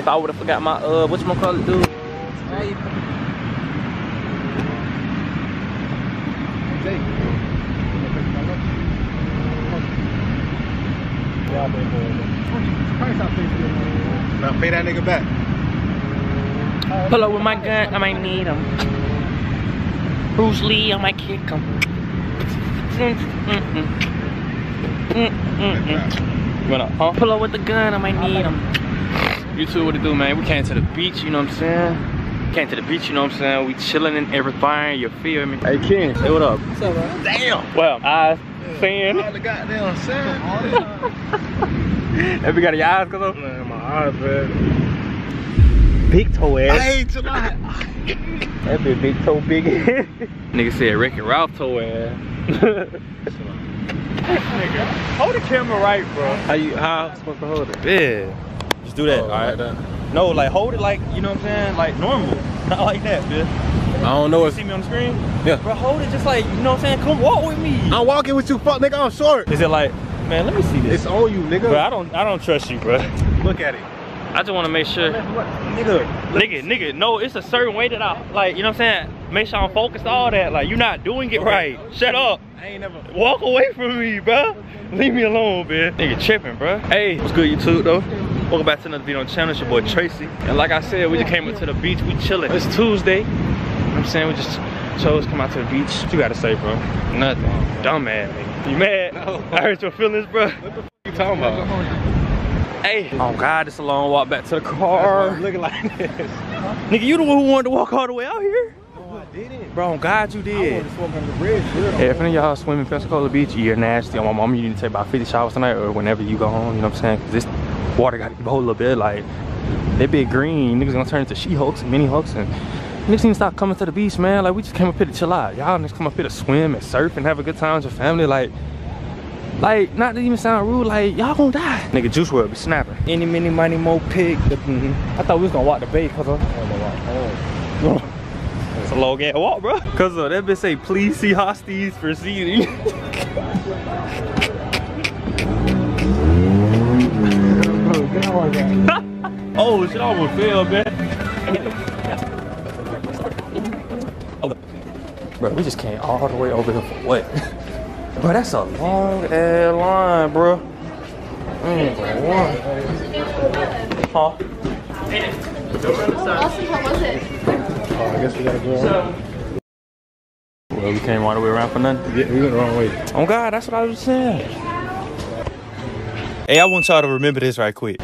if I would have forgot my uh, what's my call it, dude? Now pay that nigga back. Pull up with my gun, I might need him. Bruce Lee, I might kick him. Mm, mm, mm. mm You wanna huh? pull up with the gun, I might need him. You two, what to do, man? We came to the beach, you know what I'm saying? Came to the beach, you know what I'm saying? We chilling and everything, you feel me? Hey, Ken, say what up? What's up, man? Damn! Well, I saying. All the goddamn sand. Have you got your eyes, cuz Man, my eyes, man. Big toe ass. Hey, chill out. That be big toe big ass. Nigga said Rick and Ralph toe ass. Nigga, hold the camera right, bro. How you, how I'm supposed to hold it? Yeah. Just do that, Oh, alright? like that. No, like hold it like, you know what I'm saying? Like normal. Not like that, bitch. I don't know if You if see me on the screen? Yeah. Bro, hold it just like, you know what I'm saying? Come walk with me. I'm walking with you, fuck nigga, I'm short. Is it like, man, let me see this. It's on you, nigga. Bro, I don't I don't trust you, bro. Look at it. I just want to make sure. What? Nigga. Nigga, nigga, no, it's a certain way that I, like, you know what I'm saying? Make sure I'm focused, all that. Like, you're not doing it right. Shut up. I ain't never. Walk away from me, bro. Leave me alone, bitch. Nigga tripping, bro. Hey, what's good, YouTube, though? Welcome back to another video on the channel. It's your boy, Tracy. And like I said, we just came up to the beach. We chilling. It's Tuesday. You know what I'm saying? We just chose to come out to the beach. What you gotta say, bro? Nothing. Dumb man, nigga. You mad? No. I hurt your feelings, bro. What the fuck you talking about? Hey. Oh, God, it's a long walk back to the car. Looking like this. Nigga, you the one who wanted to walk all the way out here? No, I didn't. Bro, God, you did. wanted to on the bridge. Real. Hey, if any of y'all swim in Pensacola Beach, you're nasty. On my mom, you need to take about 50 showers tonight or whenever you go home, you know what I'm saying? 'Cause this water got to keep a whole little bit. Like, they big green. Niggas gonna turn into she-hulks and mini-hulks. And niggas need to stop coming to the beach, man. Like, we just came up here to chill out. Y'all niggas come up here to swim and surf and have a good time with your family. Like, like, not to even sound rude, like, y'all gonna die. Nigga, Juice WRLD be snapping. Any, mini, money, mo, pig. Mhm. I thought we was gonna walk the bay, cause of... It's a long ass walk, bro. Cause uh, that bitch say, please see hosties proceeding. oh, shit I almost fell, man. Oh, bro, we just came all the way over here for what? bro, that's a long ass line, bro. Mm, what? Huh? Austin, how was it? Oh, I guess we gotta go around. Well, we came all the way around for nothing. Yeah, we went the wrong way. Oh God, that's what I was saying. Hey, I want y'all to remember this right quick.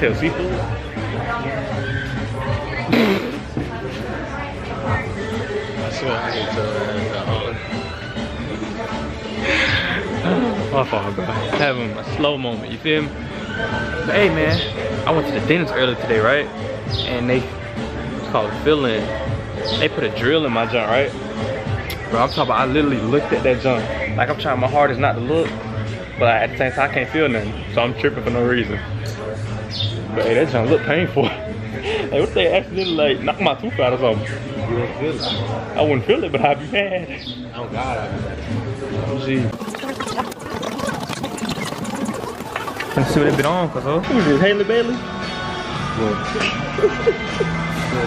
This hell seafood. I swear I My fault, bro. Having a slow moment, you feel me? But hey, man, I went to the dentist earlier today, right? And they, it's called filling. They put a drill in my joint, right? Bro, I'm talking about, I literally looked at that joint. Like, I'm trying my hardest not to look, but at the same time, I can't feel nothing. So I'm tripping for no reason. But hey, that joint look painful. like, what if they accidentally, like, knock my tooth out or something? You don't feel it. I wouldn't feel it, but I'd be mad. Oh God, I be Let me see. Let's see what they been on, cuz oh. Who is this, Haley Bailey? Yeah,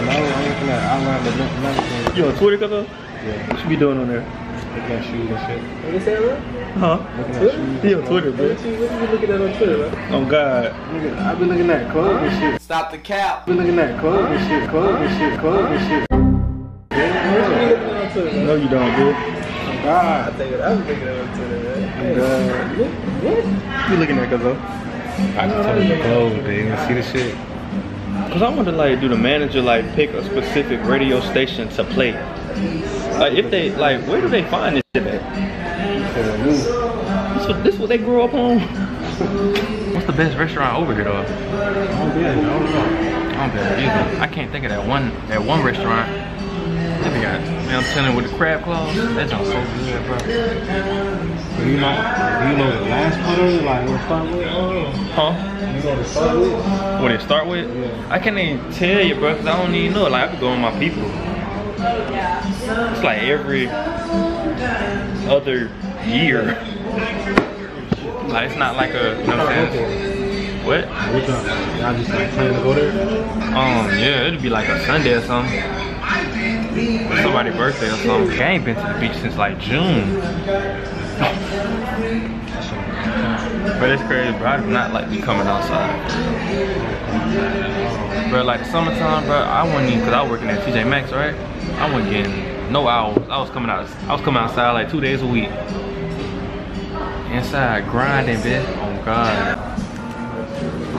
no, I'm looking outline the nothing. You on Twitter, cuz oh? Yeah, What you be doing on there? looking at shoes and shit. What is that, bro? Huh? Looking at. He on Twitter, bro. What you, what you looking at on Twitter, bro? Oh God. Nigga, I be looking at clothes and shit. Stop the cap. I be looking at clothes and shit, clothes and shit, clothes and shit. What you looking at on Twitter. No, you don't, bitch. Oh God, I think what I was looking at on Twitter, man. oh God. What? You looking at, cuz oh? I just tell you clothes, baby. See the shit. Cause I wonder, like, do the manager like pick a specific radio station to play? Like, if they like, where do they find this shit at? They grew up on? What's the best restaurant over here, though? Oh, I don't bet either. I can't think of that one that one restaurant. What they got? Man, I'm telling you, with the crab claws, that joint's so good, bro. Do you know, do you know the last photo? Like, what start with? Oh. Huh? You know the start with? What it start with? Yeah. I can't even tell you, bro, cause I don't even know. Like, I could go on my people. It's like every other year. Like it's not like a, you know what I'm saying? What? Which one? Y'all just like plan to go there? Um, yeah, it'd be like a Sunday or something. Or somebody's birthday or something. I ain't been to the beach since like June. But it's crazy, bro. I do not like be coming outside. Bro, like summertime, bro, I wouldn't even, cause I was working at TJ Maxx, right? I wasn't getting no hours. I was coming out, I was coming outside like two days a week. Inside grinding, bitch. Oh God.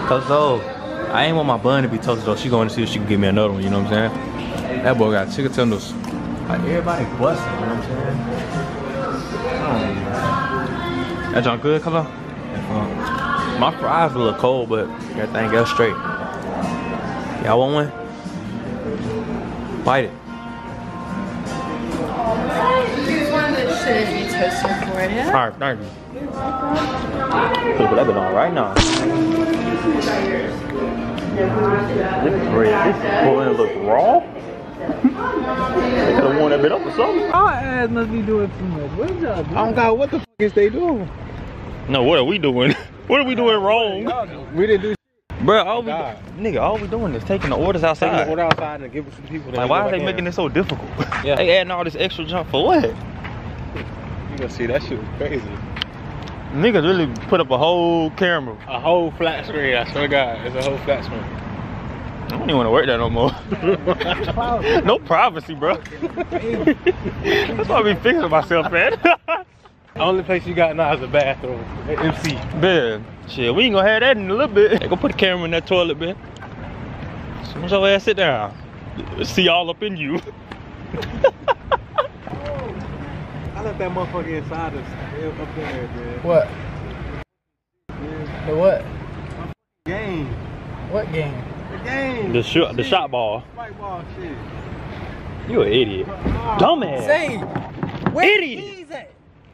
Cause though, I ain't want my bun to be toasted though. She going to see if she can give me another one, you know what I'm saying? That boy got chicken tenders. Like everybody busting, you know what I'm saying? Oh, that junk good, color? My fries a little cold, but everything else straight. Y'all want one? Bite it. Here's one that should be toasted for you. Alright, thank you. Look what I've been on right now. This bread, this boy look raw. they could have worn that bit up or something. Our ass must be doing too much. What y'all doing? I don't got what the fuck is they doing? No, what are we doing? What are we doing wrong? We didn't do Bro, all we, God. nigga, all we doing is taking the orders outside. taking the order outside and give it to people. Like, why are they making it so difficult? Yeah. they adding all this extra junk for what? You gonna see that shit was crazy. Niggas really put up a whole camera. A whole flat screen. I swear to God, it's a whole flat screen. I don't even want to work there no more. no privacy, bro. That's why I be fixing myself, man. Only place you got now is the bathroom. at MC. man, shit, we ain't gonna have that in a little bit. Hey, go put the camera in that toilet, man. As soon as your ass sit down, see all up in you. I left that motherfucker inside us up there, man. What? The what? Game. What game? The game. The shot, the shot ball. White ball shit. You an idiot, dumbass. Say, where Idiot. the keys at?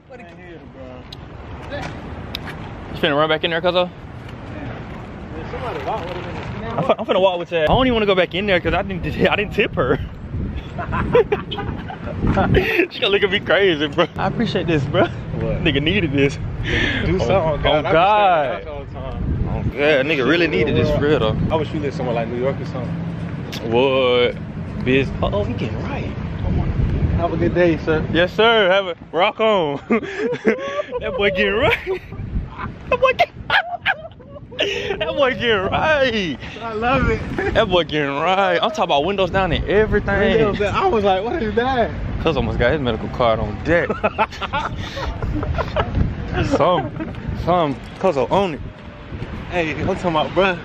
Where the Right keys? here, bro. You finna run back in there, cuzzo? Man, somebody walk with him in the I'm, fin- I'm finna walk with that. I don't even want to go back in there because I didn't. I didn't tip her. She gonna look at me crazy, bro. I appreciate this, bro. What? Nigga needed this. Do Oh, something, oh, God. I be God. staring at all time. Oh, yeah, nigga really needed this for real though. I wish we lived somewhere like New York or something. What? Biz. Uh oh, he getting right. Have a good day, sir. Yes, sir. Have a rock on. that boy getting right. That boy getting. That boy getting right. I love it. That boy getting right. I'm talking about windows down and everything. I was like, what is that? Cuz I almost got his medical card on deck. some, some, cuz will own it. Hey, I'm talking about, bruh.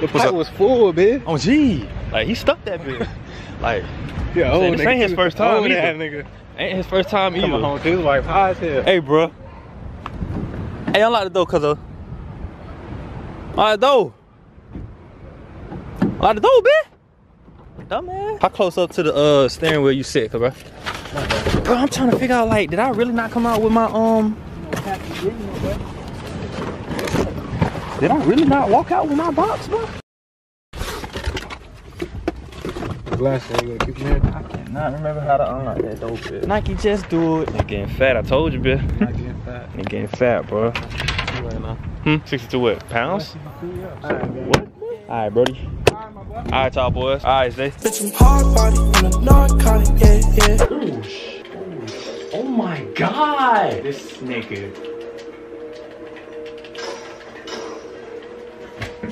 The What's pipe up? was full, bitch. Oh, gee. Like, he stuck that bitch. like, Yeah, Say, this ain't his first time either. that nigga. ain't his first time Coming either. home to his wife high as hell. Hey, bro. Hey, unlock the door, cuz of. Unlock the door. Unlock the door, bitch. Dumbass. How close up to the uh steering wheel you sit, bro? Bro, I'm trying to figure out, like, did I really not come out with my, um... Did I really not walk out with my box, bro? Glass, you gonna keep your hand? I cannot remember how to unlock that door, bitch. Nike, just do it. Nigga getting fat, I told you, bitch. Not getting fat. Nigga getting fat, bro. You right now. Hmm, 62 what? Pounds? Alright, What? Alright, Brody. Alright, y'all boys. Alright, Zay. Bitch, I'm hard body on a narcotic, yeah, yeah. Oh my god! This nigga.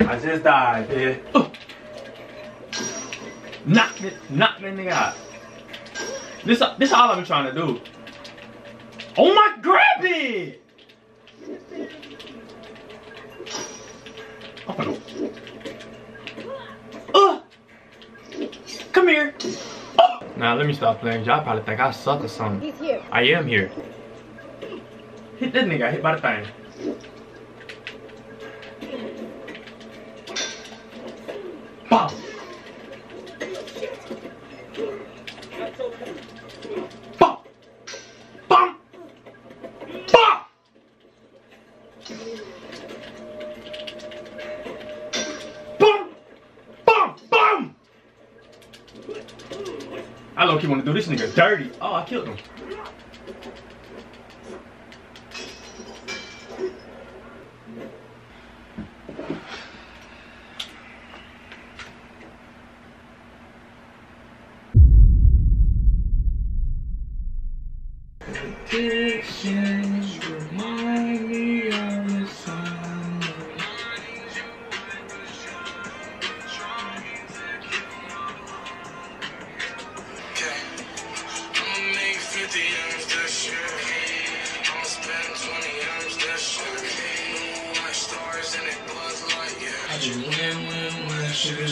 I just died, bitch. Uh. Knock it, knock that nigga out. This, this all I've been trying to do. Oh my, grab it! I'm gonna go. Uh, come here. Oh. Now let me stop playing. Y'all probably think I suck or something. He's here. I am here. Hit this nigga, hit by the thing. Bam! Low key wanna do this nigga dirty. Oh, I killed him. I'ma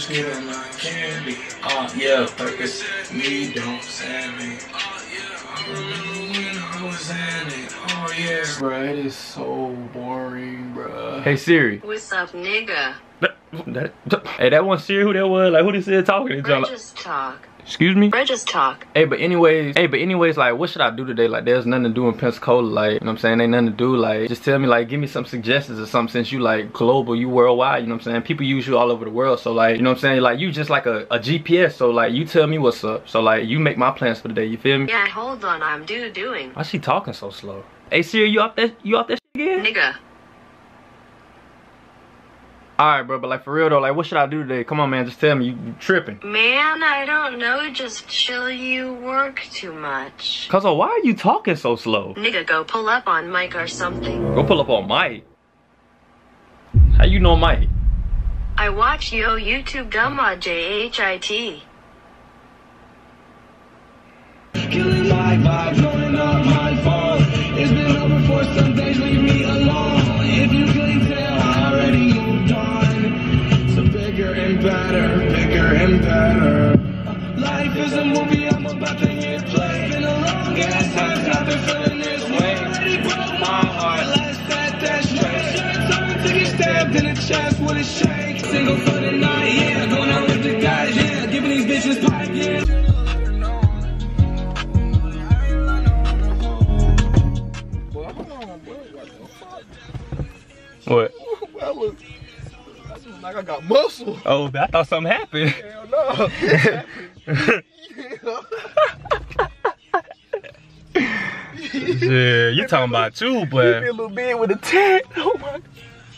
win. Sugars get on my candy. Uh, yeah, focus. Me don't send me. Oh yeah, I remember when I was in it. Oh yeah. Bruh, it is so boring, bruh. Hey Siri. What's up, nigga? That, that, hey, that one Siri, who that was? Like, who this is talking to? John? Bridges talk. Excuse me? Bridges talk. Hey, but anyways, hey, but anyways, like, what should I do today? Like, there's nothing to do in Pensacola. Like, you know what I'm saying? Ain't nothing to do. Like, just tell me, like, give me some suggestions or something since you, like, global, you worldwide, you know what I'm saying? People use you all over the world. So, like, you know what I'm saying? Like, you just like a, a GPS. So, like, you tell me what's up. So, like, you make my plans for the day. You feel me? Yeah, hold on. I'm do doing. Why she talking so slow? Hey, Siri, you off that, you off that shit again? Nigga. Alright, bro, but like, for real though, like, what should I do today? Come on, man, just tell me. You, you tripping. Man, I don't know. Just chill. You work too much. Cause, oh, why are you talking so slow? Nigga, go pull up on Mike or something. Go pull up on Mike. How you know Mike? I watch yo YouTube Gumma J-H-I-T. Killing my vibe, chest with a shake. Single for the night, yeah. Going out with the guys, yeah. Giving these bitches pipe, yeah. What? I look, I look like I got muscle. Oh, I thought something happened. Hell no. yeah, you talking about you, Give me a but little bit with a tat. Oh my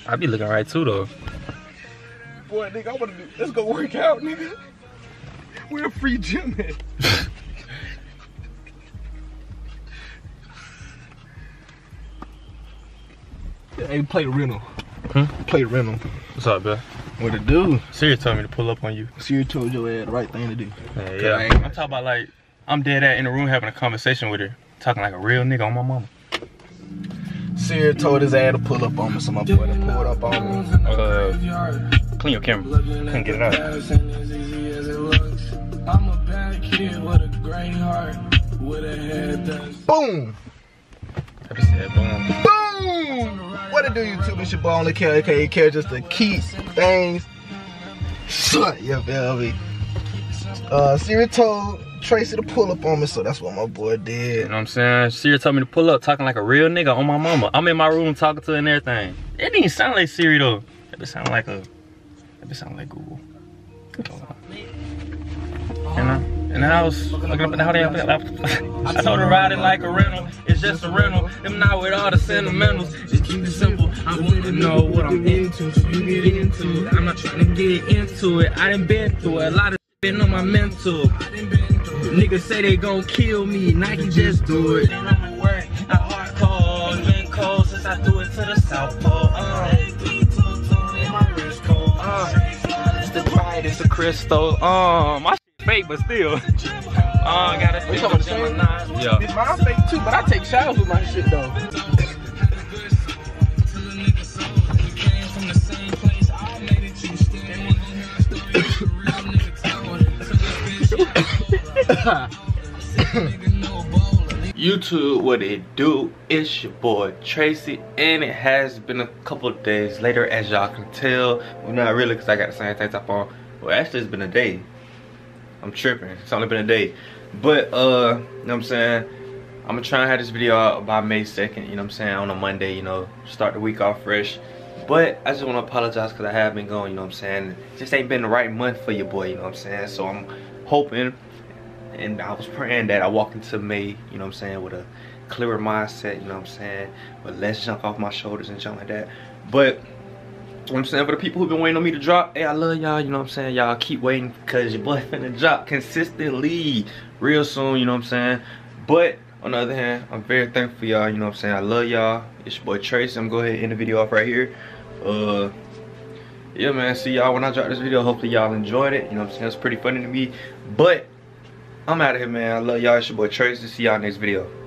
I be looking right too though. boy, nigga, I wanna do. Let's go work out, nigga. We're a free gym at. Hey, play the rental. Hmm? Play the rental. What's up, bro? What to do? Siri told me to pull up on you. Siri told your ass the right thing to do. Yeah, I yeah. ain't- I'm talking about like I'm dead at in the room having a conversation with her, talking like a real nigga on my mama. Siri told his ass to pull up on me, so my boy done pulled up on me. Uh, clean your camera. Couldn't get it out. I'm a bad kid with a great heart, with a head that's Boom! I said boom. Boom! What it do, YouTube? It's your boy, only care, aka care just to keep things shut. You feel me? Uh, Siri told Tracy to pull up on me, so that's what my boy did. You know what I'm saying? Siri told me to pull up, talking like a real nigga on my mama. I'm in my room talking to her and everything. It didn't sound like Siri though. It just sound like a. It just sound like Google. You know? In the house, looking up in the house, I told her ride it like a rental. It's just a rental. I'm not with all the sentimentals. Just keep it simple. I want to know what I'm into. You get into. I'm not trying to get into it. I done been through it. A lot of been on my mental. Niggas say they gon' kill me. Nike just do it. And I'ma work a hard call. It's been cold since I threw it to the South Pole. Uh, my. Uh, it's the pride, it's the crystal. Uh, my shit fake, but still. Uh, gotta You fit talking about the the same? Gemini. Yeah. It's mine fake too, but I take showers with my shit though. YouTube, what it do? It's your boy Tracy, and it has been a couple days later, as y'all can tell. Well, not really, cause I got the same thing up on. Well, actually, it's been a day. I'm tripping. It's only been a day, but uh, you know what I'm saying. I'm gonna try and have this video out by May 2nd. You know what I'm saying on a Monday. You know, start the week off fresh. But I just want to apologize because I have been going. You know what I'm saying. Just ain't been the right month for your boy. You know what I'm saying. So I'm hoping and I was praying that I walk into May, you know what I'm saying, with a clearer mindset, you know what I'm saying, with less junk off my shoulders and junk like that. But you know I'm saying for the people who've been waiting on me to drop, hey, I love y'all, you know what I'm saying? Y'all keep waiting because your boy finna drop consistently real soon, you know what I'm saying? But on the other hand, I'm very thankful for y'all, you know what I'm saying? I love y'all. It's your boy Trace. I'm gonna go ahead and end the video off right here. Uh yeah man, see y'all when I drop this video. Hopefully y'all enjoyed it. You know what I'm saying? It's pretty funny to me. But I'm out of here, man. I love y'all. It's your boy Trace. See y'all next video.